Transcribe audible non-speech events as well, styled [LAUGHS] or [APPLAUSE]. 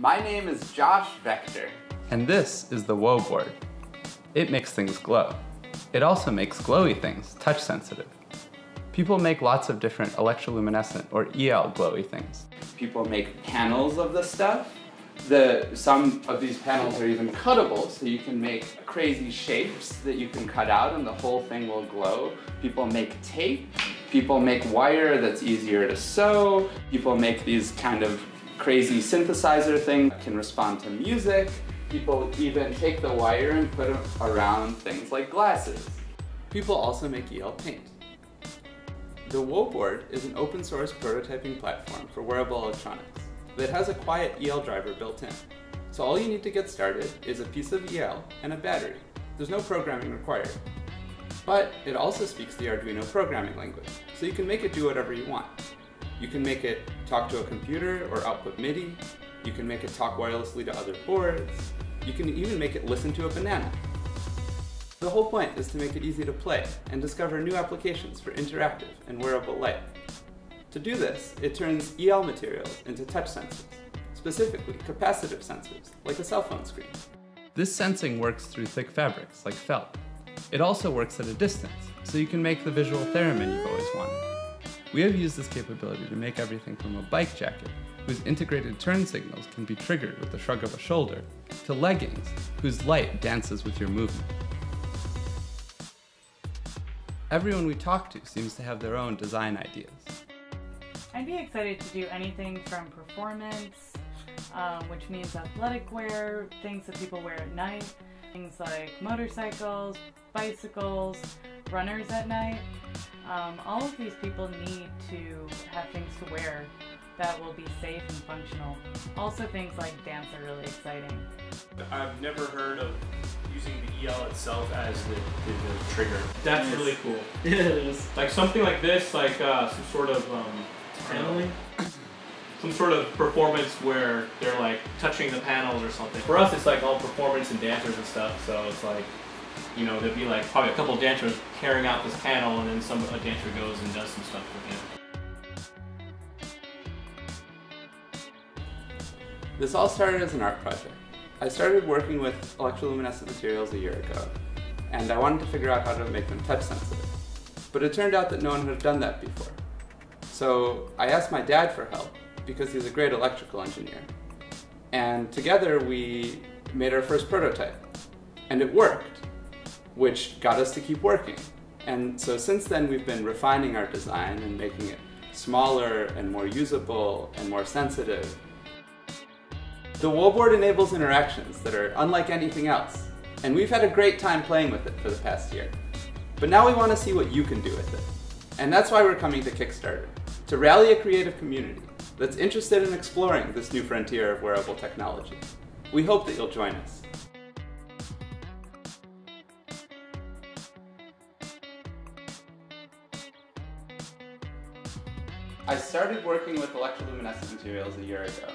My name is Josh Vekhter. And this is the Whoa board. It makes things glow. It also makes glowy things touch sensitive. People make lots of different electroluminescent or EL glowy things. People make panels of the stuff. The, some of these panels are even cuttable, so you can make crazy shapes that you can cut out and the whole thing will glow. People make tape. People make wire that's easier to sew. People make these kind of crazy synthesizer thing, that can respond to music. People even take the wire and put it around things like glasses. People also make EL paint. The Whoa board is an open source prototyping platform for wearable electronics that has a quiet EL driver built in. So all you need to get started is a piece of EL and a battery. There's no programming required. But it also speaks the Arduino programming language, so you can make it do whatever you want. You can make it talk to a computer or output MIDI. You can make it talk wirelessly to other boards. You can even make it listen to a banana. The whole point is to make it easy to play and discover new applications for interactive and wearable light. To do this, it turns EL materials into touch sensors, specifically capacitive sensors, like a cell phone screen. This sensing works through thick fabrics, like felt. It also works at a distance, so you can make the visual theremin you've always wanted. We have used this capability to make everything from a bike jacket, whose integrated turn signals can be triggered with the shrug of a shoulder, to leggings, whose light dances with your movement. Everyone we talk to seems to have their own design ideas. I'd be excited to do anything from performance, um, which means athletic wear, things that people wear at night, things like motorcycles, bicycles, runners at night. Um, all of these people need to have things to wear that will be safe and functional. Also things like dance are really exciting. I've never heard of using the EL itself as the, the, the trigger. That's Yes. really cool. [LAUGHS] it is. Like something like this, like uh, some sort of um, Paneling? [COUGHS] some sort of performance where they're like touching the panels or something. For us, it's like all performance and dancers and stuff. So it's like, you know, there'd be like probably a couple dancers carrying out this panel, and then some a dancer goes and does some stuff with it. This all started as an art project. I started working with electroluminescent materials a year ago, and I wanted to figure out how to make them touch sensitive. But it turned out that no one had done that before. So I asked my dad for help, because he's a great electrical engineer. And together we made our first prototype. And it worked, which got us to keep working. And so since then we've been refining our design and making it smaller and more usable and more sensitive the Whoa board enables interactions that are unlike anything else, and we've had a great time playing with it for the past year. But now we want to see what you can do with it. And that's why we're coming to Kickstarter, to rally a creative community that's interested in exploring this new frontier of wearable technology. We hope that you'll join us. I started working with electroluminescent materials a year ago,